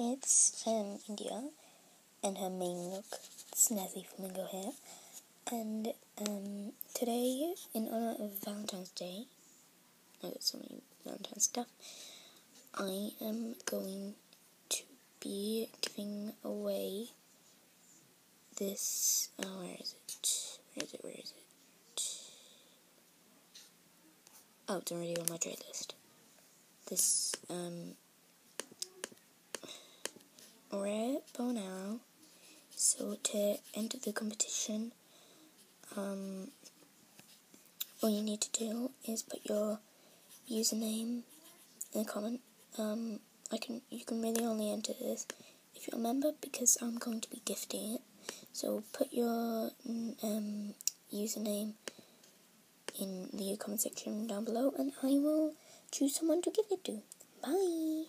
it's um, India and her main look, snazzy flamingo hair. And um, today, in honor of Valentine's Day, I got so many Valentine's stuff, I am going to be giving away this. Oh, where is it? Where is it? Where is it? Oh, it's already on my trade list. This um, rare bow arrow. So to enter the competition, um, all you need to do is put your username in the comment. Um, I can you can really only enter this if you're a member because I'm going to be gifting it. So put your um, username in the comment section down below, and I will choose someone to give it to. Bye.